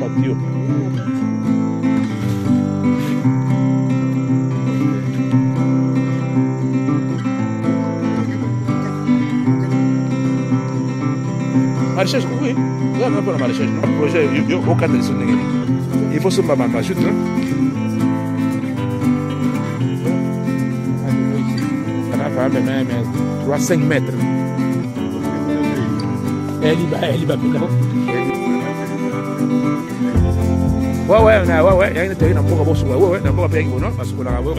batio maraîchage oui. Oza na mpona maraîchage non projet yo okatela so ndenge nini il faut somba bambajute non kana fa meme Elle y va, elle y va plus Ouais, ouais, ouais, ouais, yangi na tayari na mboga bosu, ouais, ouais, na mboga pia kibona, basi kuna ngabo